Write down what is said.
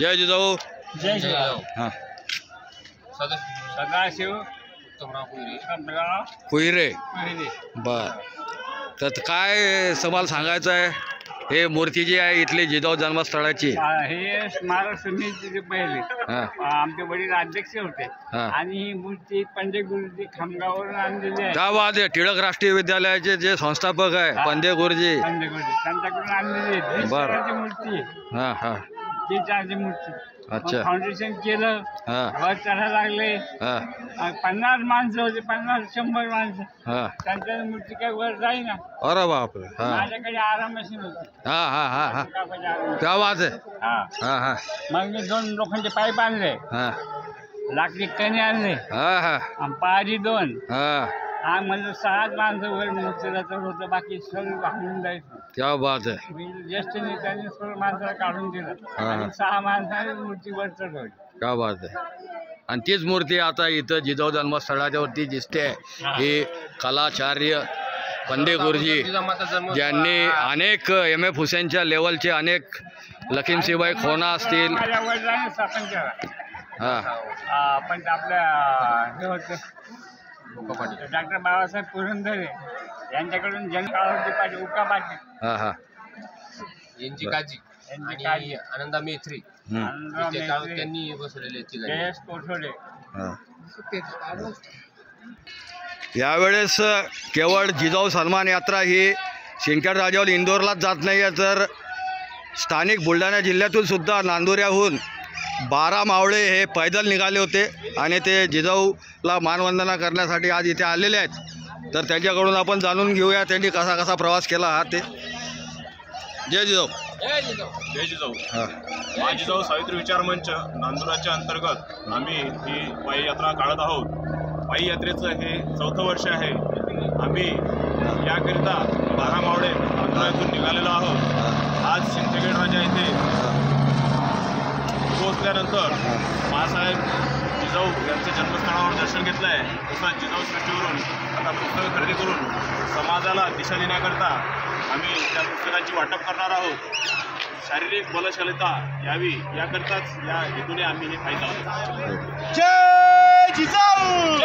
जय जिजाऊ. जय श्रीराम हां. सदाशिव कुहिरे. कुहिरे. बर. तर काय समाल सांगायचं आहे? हे मूर्ती जी आहे इथली जिजाऊ जन्मस्थळाची. हे स्मारक समितीचे पहिले. हां. आमचे वडील अध्यक्ष होते. हा. आणि ही मूर्ती पंडित गुरुजी खामगावरून आणलेली आहे. त्या बाद टिळक राष्ट्रीय विद्यालयाचे जे संस्थापक आहे पंदे गुरुजी. पंडित गुरुजी. त्यांच्याकडून आणलेली आहे. मूर्ती. हां हां. ती चारची मूर्ती. अच्छा. फाउंडेशन केलं हां. वर चढायला लागले. हां. पन्नास माणसं होते पन्नास शंभर माणसं. हां. त्यांच्या मूर्ती काही वर जाईना. अरे बापरे हां. माझ्याकडे आराम मशीन होती. हां हां हां हां. कापायची machine. हा. हां हां. मग मी दोन लोकांचे पाईप आणले. हां. लाकडी कणी आणले. हां हां. आणि पारी दोन. हां. हा म्हणजे सहाच माणसं वर मूर्तीला चढ होतं बाकी सर्व वाहून जायचं. क्या बात आहे मी ज्येष्ठ नेत्यांनी सर्व माणसाला काढून दिलं. हा. आणि सहा माणसाने मूर्तीवर चढवली. क्या बात आहे आणि तीच मूर्ती आता इथं जिजाऊ जन्मस्थळाच्या वरती दिसते. ही. कलाचार्य पंडे गुरुजी ज्यांनी अनेक एम एफ हुसेनच्या लेवलचे अनेक लखीमसिबाई खोना असतील. माझ्या वडिलांनी स्थापन केला. हां पण आपल्या हे होतं. डॉक्टर बाबासाहेब पुरंदरे यांच्याकडून जनकाळजी पाटील उका पाटील. हां हां. यांची काळजी यांची काळजी. आणि आनंदा हं, आनंदराव मेत्रे, त्यांनी बसवलेले तिघांनी. जयेश कोठोडे हां. यावेळेस केवळ जिजाऊ सन्मान यात्रा ही सिंदखेड राजावर इंदोरलाच जात नाही आहे तर स्थानिक बुलढाणा जिल्ह्यातून सुद्धा नांदुऱ्याहून बारा मावळे हे पैदल निघाले होते आणि ते जिजाऊला मानवंदना करण्यासाठी आज इथे आलेले आहेत. तर त्यांच्याकडून आपण जाणून घेऊया त्यांनी कसा कसा प्रवास केला हा ते. जय जिजाऊ. जय जिजाऊ. हां. मा जिजाऊ सावित्री विचार मंच नांदुराच्या अंतर्गत आम्ही ही पायी यात्रा काढत आहोत. पायी यात्रेचं हे चौथं वर्ष आहे. आम्ही याकरिता बारा मावळे नांदुरा इथून निघालेलो आहोत. आज सिंदखेड राजा येथे पोचल्यानंतर बाळासाहेब जिजाऊ यांच्या जन्मस्थळावर दर्शन घेतलं आहे तसंच जिजाऊ सृष्टीवरून आता पुस्तकं खरेदी करून समाजाला दिशा देण्याकरता आम्ही त्या पुस्तकांची वाटप करणार आहोत. शारीरिक बलशालता यावी याकरताच या हेतूने आम्ही हे फायदा होतो. जय जिजाऊ!